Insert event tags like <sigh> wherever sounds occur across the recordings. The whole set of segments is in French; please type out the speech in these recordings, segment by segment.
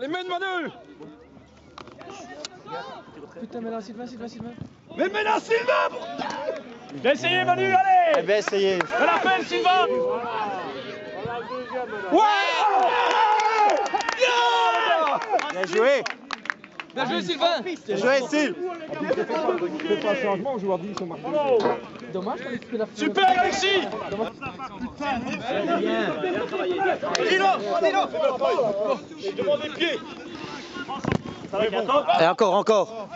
Les mains de Manu Putain, mais là, Sylvain, Sylvain, Sylvain. Mais maintenant Sylvain J'ai essayé Manu, allez Eh ben, essayez. Fais la peine Sylvain Ouais Bien joué. Bien joué, Sylvain Bien joué, Sylve. Fais pas un changement aux joueurs 10 sont marqués. Dommage, t'as fait la Super Alexis Je demande les pieds Ça va bien Et encore, encore.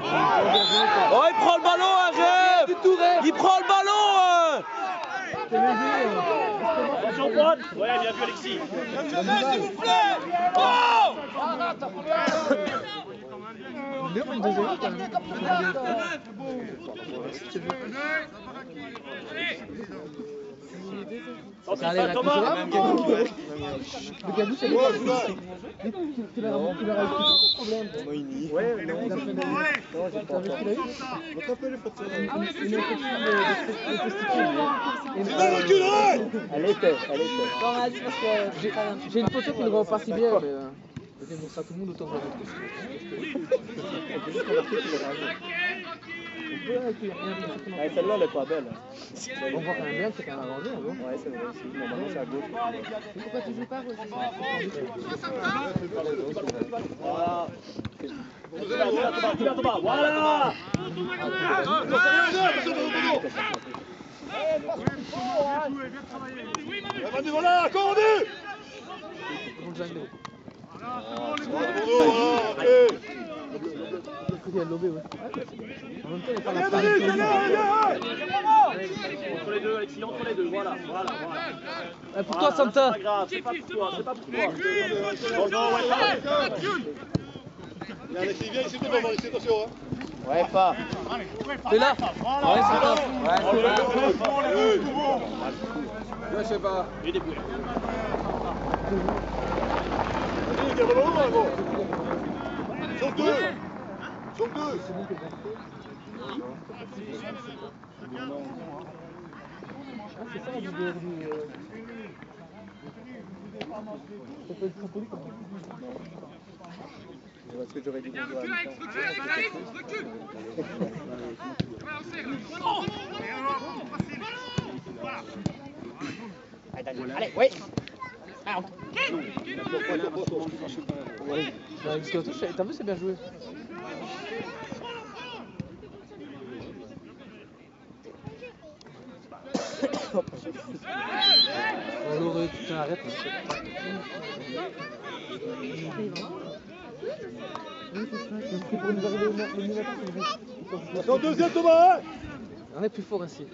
Oh, il prend le ballon, hein, Rêve Il prend le ballon hein. Attention droite Ouais, bien vu Alexis s'il vous plaît Oh Ça Le Gadou, c'est. Ouais, Il a fait T'as vu ce qu'il a eu testicules. Elle était, elle était. J'ai- une photo qui ne va pas si bien, mais. euh, Je vais montrer à tout le monde autant que Ouais, celle-là, elle est pas belle. On voit quand même bien que c'est quand même arrangé, hein. Ouais, c'est vrai aussi. Normalement, c'est à gauche. Pourquoi tu joues pas, Voilà Thomas, Voilà Manu, voilà, il y a ouais. Il n'y a Entre les deux Alexis, entre les deux, voilà, voilà, voilà Ah, Pour toi, Santa C'est pas grave, c'est pas pour toi, c'est pas pour toi non, ouais, pas Viens, ici devant, attention hein Ouais, pas. T'es là Ouais, Santa. Ouais, Ouais, je sais pas. Le ballon, là, gros Sauf deux Sauf deux c'est ça la vidéo du. Ça peut être très poli comme Parce que j'aurais dit bonjour à Allez, oui. Ouais, parce que, touche, t'as vu, c'est bien joué. Putain, arrête. Attention, deuxième, Thomas hein On est plus fort ainsi.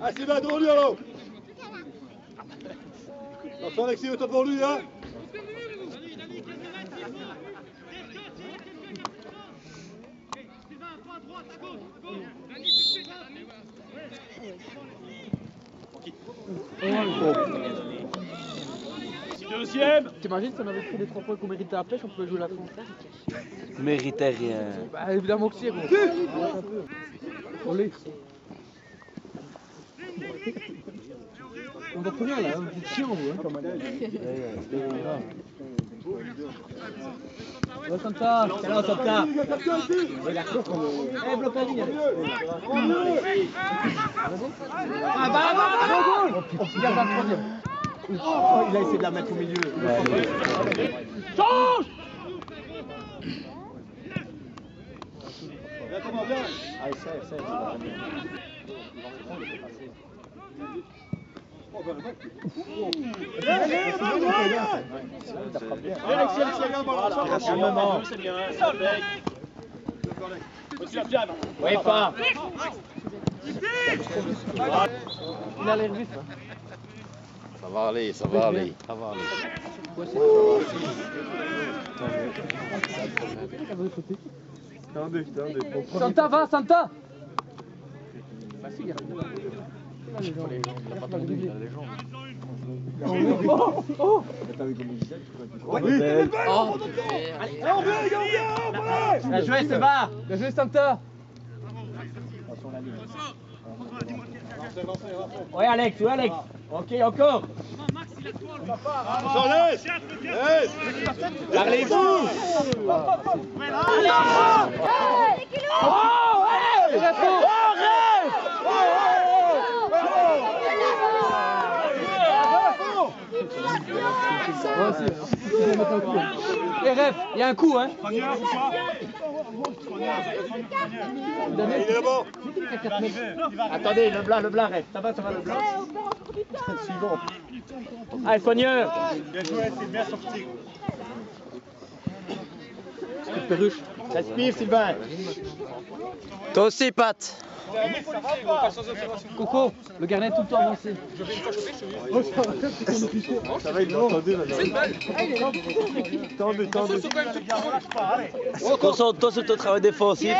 Ah, devant lui, alors Attention, Alexis, toi devant lui, hein Deuxième T'imagines si on avait pris les 3 points qu'on méritait à la pêche, on pouvait jouer la France Méritait rien. Bah évidemment que si, gros. Olé. On va rien là, vous êtes chiant vous. Hein, comme Ouais, Santa Santa Eh, bloque la ligne Ah, bah, bah, il a essayé de la mettre au milieu. Change Oui, pas. Il a l'air vif. Hein. Ça va aller, ça va aller. Ça va aller. C'est attendez. Santa, va, Santa Oh, oh Oui, belle. balle Oh, Alors, viens, les gars, viens, voilà Bien joué, Seba. Bien joué, Santa. Ouais, Alex, ouais, Alex. Ok, encore. Max, il a toi Attention, laisse Laisse Parlez-vous Eh ref, il y a un coup hein Il est là-bas Attendez, le blanc, le blanc reste. Ça va, ça va, le blanc. Suivant. Allez, soigneur Bien joué, c'est bien sorti. Perruche. Respire, Sylvain. Toi aussi, Pat. Coco, le gardien est tout le temps avancé. Ça va, il est entendu maintenant. Tendez, tendez. Concentre-toi sur ton travail défensif.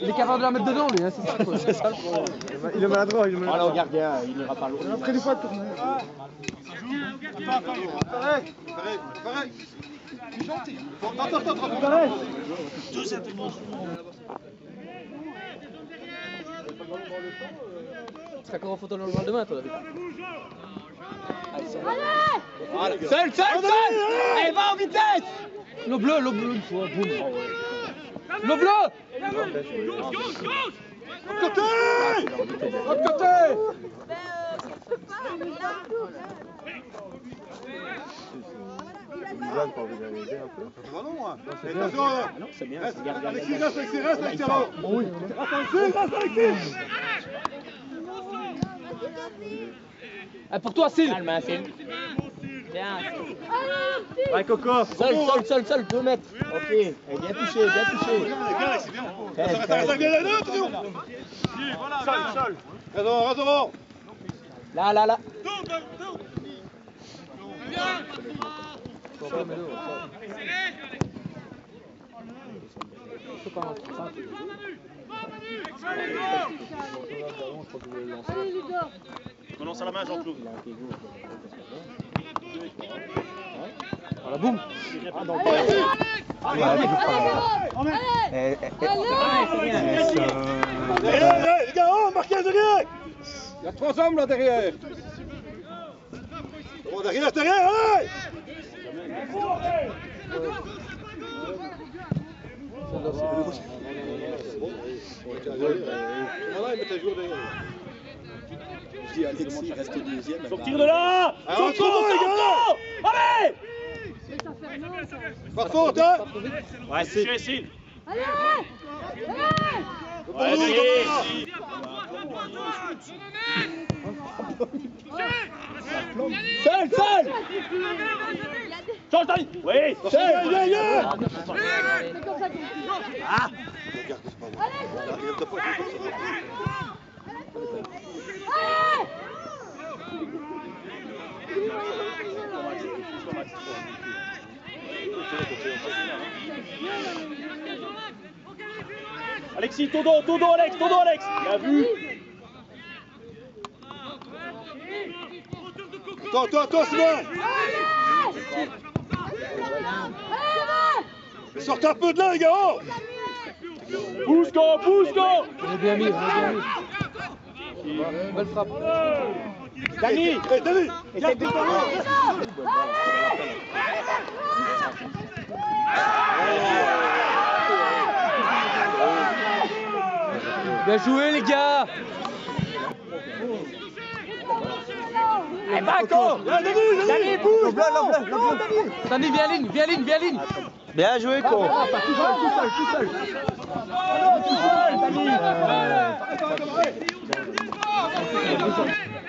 Il est capable de la mettre dedans lui, hein, c'est ça quoi. <laughs> C'est ça le problème. Il est maladroit, il est Voilà au gardien, il n'ira pas loin. De tourner. Pareil, pareil, pareil. Attends, attends, attends, pareil. Tu seras encore en photo dans le journal demain toi David Seul, seul, seul Allez, va en vitesse L'eau bleue, l'eau bleue une fois, boum. L'eau bleue Côté Autre côté Non, moi. Attention, là. C'est bien, Reste, c'est gardien. Alexis, reste, Alexis, reste, Alexis, là-haut. Oui. Reste, Alexis, reste, Alexis. Ah, Pour toi Syl Calme, hein, Phil. Bien. Ouais, Coco. Seul, seul, seul, seul, deux mètres. Ok, Eh, bien touché, bien touché. Bien, bien, bien. Reste, Reste, reste, reste. bien, là, attention. Seul, seul. Reste devant, reste devant. Là, là, là. Relance à la main, Jean-Claude. Voilà, boum Derrière, les gars, marquez derrière. Il y a trois hommes là derrière derrière, derrière, allez. Derrière. Sortir de là Sortons, comment, les sortons Allez Pas faute, hein Ouais, c'est... Nous, allez. Seul, seul Change ta ligne Oui, Ah, Regarde, c'est pas bon. Alexis, ton dos, ton dos, Alex, ton dos, Alex Bien vu. Attends, attends, attends, Sylvain Sortez un peu de là, les gars oh Pousse, go, pousse, go On est bien mis, on est bien mis. Belle frappe. Dani. Eh, Dani. Essaye de Bien joué les gars Eh ben, encore Dani, Dani Dani, bouge non Dani, viens ligne, viens ligne, viens ligne Bien joué, con. Ah, pas tout seul, tout seul, tout seul.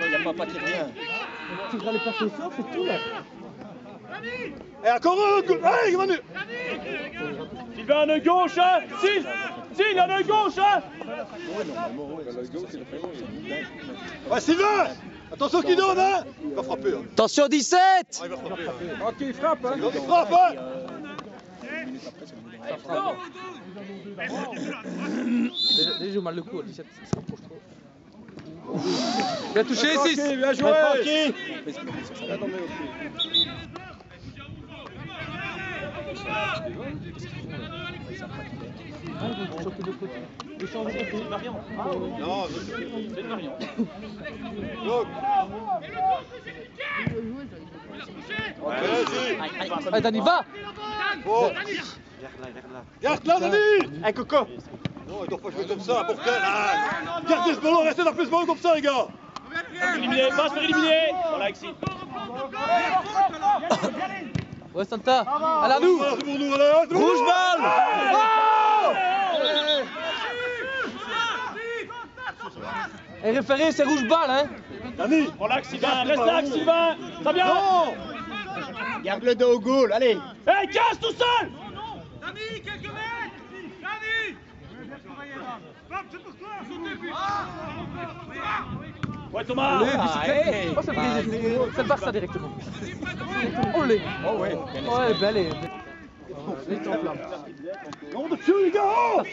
Il n'y a pas pas de rien. Tu feras les au sort, c'est tout là. Et encore un coup Allez, Manu. Sylvain, un œil gauche, hein. Syl Syl, un œil gauche, hein. Ouais, Sylvain Attention qui donne, hein Il va frapper, hein. Attention 17 Ah, il va frapper. Ok, il frappe hein. Il frappe, hein. Déjà, déjà, j'ai mal le coup, à 17, ça rapproche trop. Bien touché, 6 bien joué. Tranquille Non, c'est une variante. Donc, vas-y. Allez, Dani, va Bon. Garde là, Dani Hey, Coco Non, ils doivent pas jouer comme ça, pour quel. Gardez ce ballon, restez dans ce ballon comme ça, les gars Éliminé, éliminer Voilà, Alexis. Ouais, Santa Allez, à nous Rouge balle Et référé, c'est rouge balle, hein. Dani Voilà, Sylvain, reste là, Sylvain. Ça vient. Non. Garde le dos au goal, allez. Hey, casse tout seul. Ouais, Thomas. Allez, bicyclette. Oh, c'est le PSG. C'est le Barça directement. Olé. Oh, ouais. Ouais, belle Non, de Dieu, les gars oh Ah,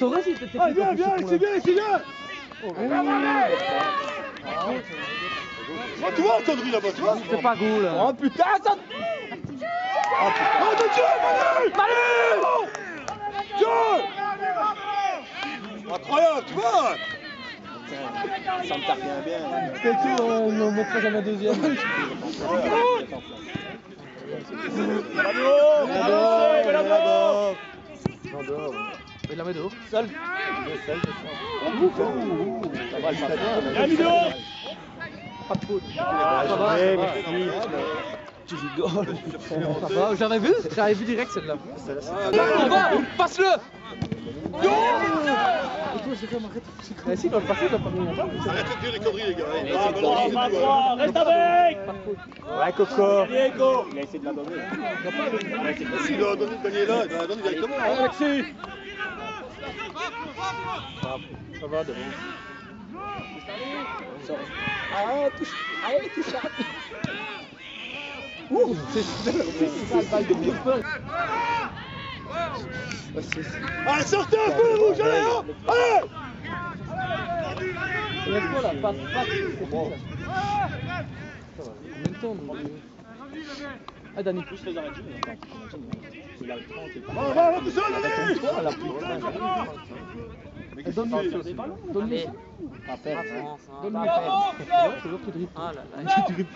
Allez, viens, viens, Alexis, viens, Alexis, viens. Oh, tu vois là-bas, tu vois C'est pas goal. Oh putain, ça Oh, de Dieu, Manu Manu Dieu. Incroyable, tu vois. Ça me tape bien. Bien. C'est tout, on ne mettra jamais un deuxième. <laughs> La dehors. Seul. Mido Pas de faute. Tu rigoles. J'avais vu, j'avais vu direct celle-là. On va, passe-le Mais si, quand le passer, il pas venir. Arrêtez de dire les conneries, les gars Ah, pas toi, hein. Reste avec. Ouais, Coco Diego Il a essayé de la donner. Doit donner Daniela, il doit la donner directement. hein. Alexis Ça va, de Ah, touche Allez, touche Ouh, c'est ça le balle de milieu. Allez, sortez un peu, rouge, allez, hein Allez Laisse-moi là, passe, passe, c'est là. Ça va, combien de temps nous Ah, Dani. Va, va, va, tout seul, allez Eh, Donne-lui ça aussi. Donne-lui ça. Donne-lui ça. Toujours tu dribbles. Ah là là. Tu.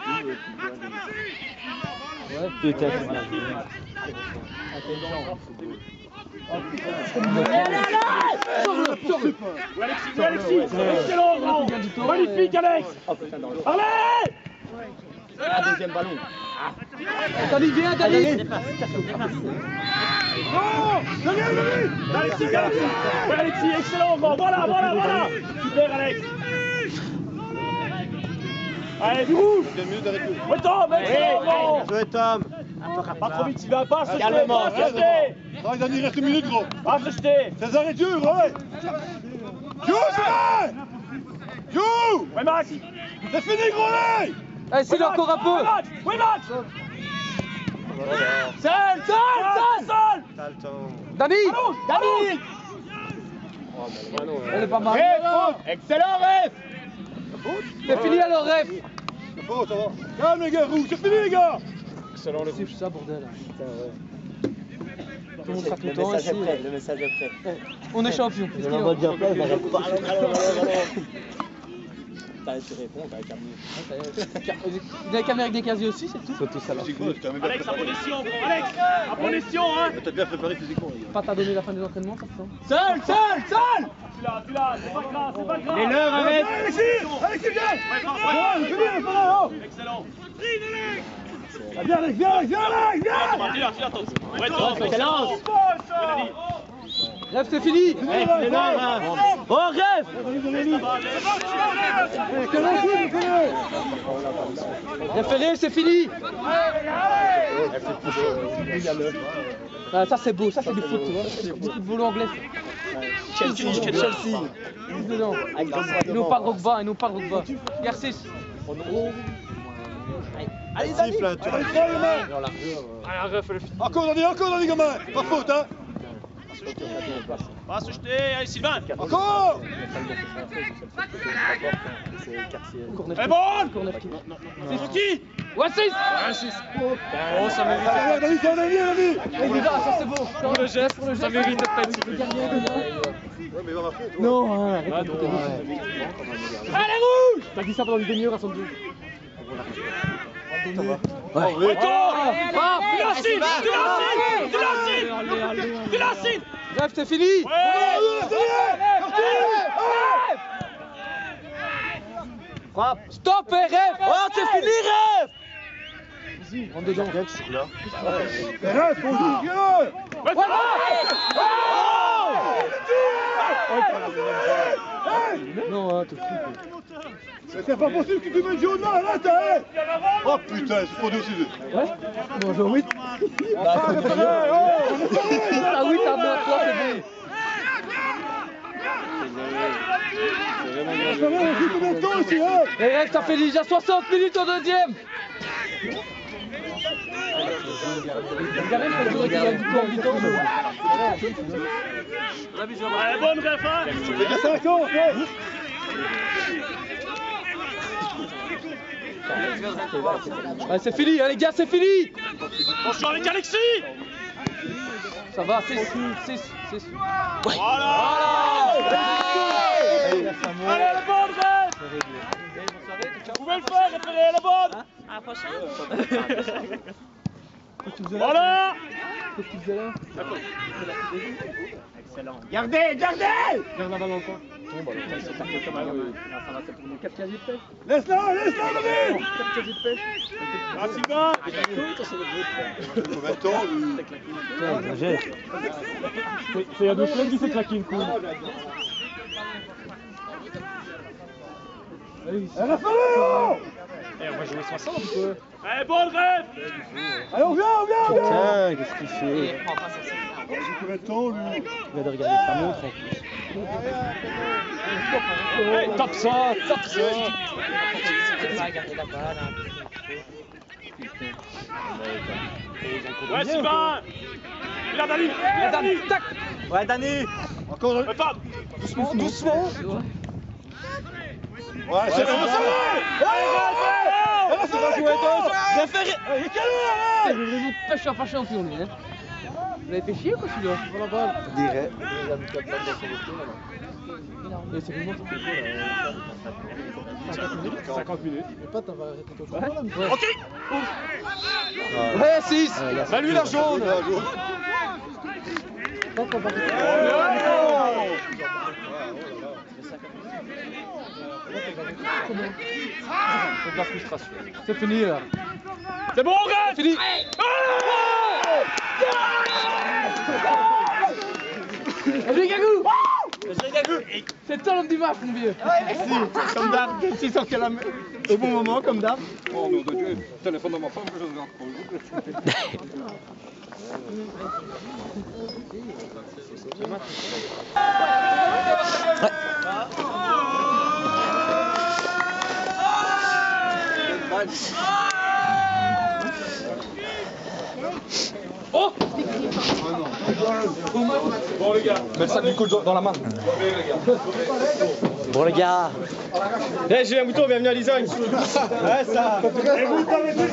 Ouais. Sors-le. Oui, Alexis, Excellent, Magnifique, Alex Oh, Allez deuxième ballon. Dani, viens, Dani. Non Daniel, Alexis, Alexis Alexis, excellent, Voilà, voilà, voilà Super, Alex Allez, du rouge. Ouais, Tom, Joué, Tom Pas trop vite, il va pas se Calmement, pas se jeter Allez, Dani, il reste une minute, gros Pas se jeter César et Dieu, ouais Dieu, c'est vrai Dieu Ouais, Max C'est fini, gros, allez a encore un peu. Oui, Max Seul, seul, seul, seul Dani. Dani Elle est pas mal. Excellent, Ref C'est fini alors, ref. Oh, ça va Calme, les gars, rouge, c'est fini, les gars C'est ça, bordel. Tout le monde sera content ici. le message est prêt. On est champion. Je l'envoie bien <laughs> T'as tu réponds, t'as caméra avec des casiers aussi, c'est tout. Alex, à Alex À hein. T'as bien préparé physiquement, les gars. Pas t'as donné la fin des entraînements, ça. Seul, seul, seul. Tu l'as, tu l'as, c'est pas grave, c'est pas grave. Les leurs, arrête. Alexis Alexis, viens. Excellent. Viens, Alex, viens, Alex, viens, Alex, viens Tu tu Ref, c'est fini. Leurs, Oh, ref. Référé, c'est fini. Ah, ça c'est beau, ça c'est du foot, tu vois. C'est du football anglais. Chelsea, Chelsea. Ils n'ont pas Drogba, ils n'ont pas Drogba. Garcis. Allez, hein, tu Ah, Encore, Dani, encore, Dani, gamin Pas faute, hein Pas se jeter, allez Sylvain Encore Eh bon C'est pour qui Ouais, 6 Oh, ça mérite. Ami Eh, déjà, ça Pour le geste, ça mérite de pas être Le gardien est là. Ouais, mais il va marquer, toi. Non, hein, arrête Ah, de. Allez, rouge T'as dit ça pendant une demi-heure à son deux. Ouais. Ah, Tu Tu l'incites Tu l'incites L'incites Bref, c'est fini. Frappe. Stop, rêve. Oh, c'est fini, rêve. Vas-y, rentre dedans. Reste, on joue, Non, hein, pas possible que tu me jaune là, là, t'as Oh putain, c'est pour aussi. Ouais Bonjour, oui. Ah oui, t'as bien, toi, c'est bon. Hein ça fait déjà 60 minutes au deuxième Allez, bonne ref, Les gars, 5 ans, ouais c'est fini, hein, les gars, c'est fini. Attention avec Alexis Ça va, 6, 6, 6. Voilà. Allez, la bonne ref Vous pouvez le faire, référez à la bonne. À la prochaine. <laughs> Voilà. Qu'est-ce là Gardez, gardez. Garde la balle dans le coin. Tombe, alors, putain, il s'est tapé comme un... Ça va, ça fait combien 4 casiers de pêche. Laisse-la, laisse-la, David. 4 casiers de pêche. Ah, Sylvain Combien de temps, lui C'est il y a deux semaines qu'il s'est claqué une couille. Elle a fallu. Oh Eh, on va jouer 60 ou quoi Allez, bonne ref Allez, on vient, on vient, on vient. Tiens, qu'est-ce qu'il fait joue combien de temps, lui Il va de regarder sa montre en plus. Hey, Tape ça, tape ça Ouais, Sylvain. Il a Dani. Il a Dani. Tac Ouais, Dani. Encore un Fab. Doucement, doucement. Ouais, c'est bon, c'est bon Allez, C'est là. À pas champion, lui, hein. Vous avez fait chier ou quoi, celui-là Pour la balle Je dirais. Et c'est vraiment ce qu'il faut, là. 50 minutes. 50 minutes. Mais pas, t'as va arrêter ton là Ok. Ouais 6 Bah lui, la jaune C'est de la frustration. C'est fini là. C'est bon, Red C'est fini. C'est toi l'homme du match mon vieux Merci, comme d'hab. Tu sorti à la... au bon moment, comme d'hab. Oh, nom de Dieu, téléphone de ma femme que je vais reprendre. Oh Bon, les gars. Mets le sac du coup dans la main. Bon, les gars. Eh, j'ai un bouton, bienvenue à Lisogne. Ouais, ça. Et vous avez des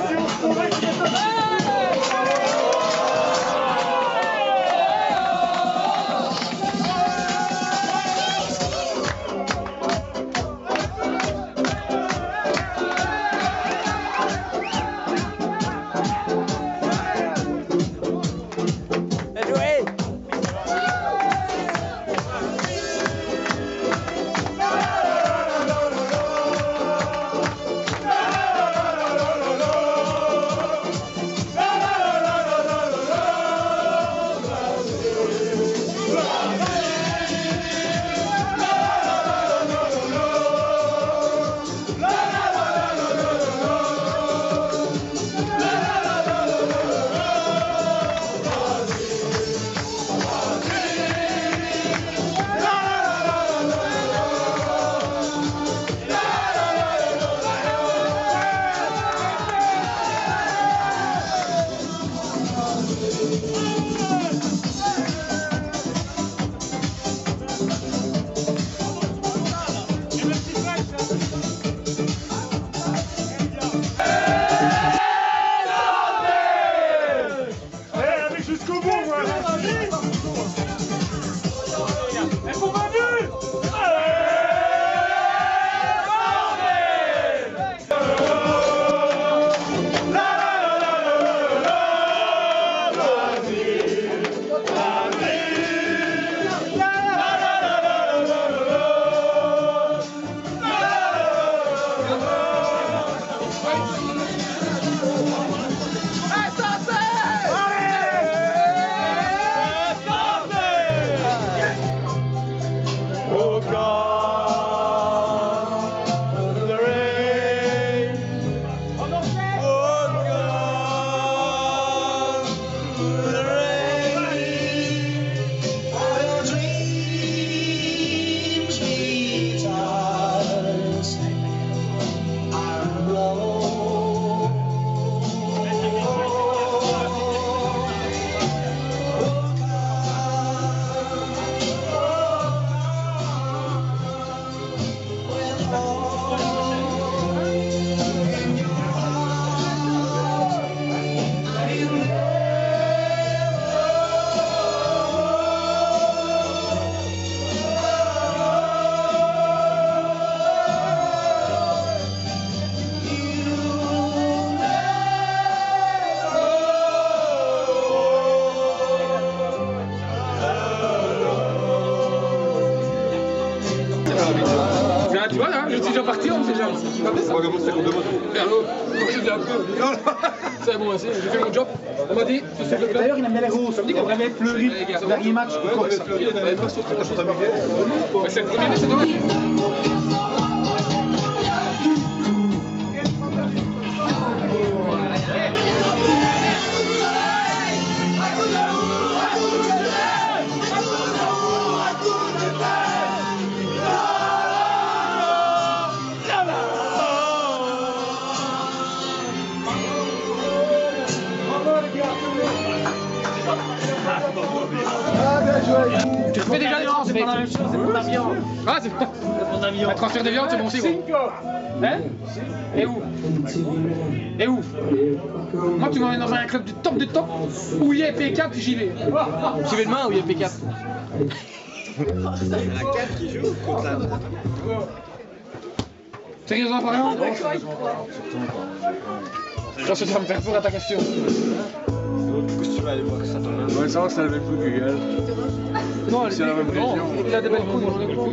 jusqu'au bout, moi. Séances Tu on sait jamais. Et alors, quand je dis un peu, c'est bon, c'est- j'ai fait mon job. On m'a dit, le. D'ailleurs, il aime bien les roses. Ça veut dire qu'on devrait pleurer le dernier match. Comme c'est le premier match, c'est dommage. Tu fais déjà les transferts. C'est pas la même chose, c'est pour l'avion. Ah, c'est pas. Mon avion. Un transfert de viande, c'est bon aussi, gros. Hein Et où Et où Moi, tu m'emmènes dans un club du top du top où il y a P4, j'y vais. J'y vais demain où il y a P4. Sérieusement parlant Je pense que ça va me faire peur à ta question. Ouais, ça va, c'est la même coupe, Google. Non, C'est la même région. il a des belles couilles, on est con.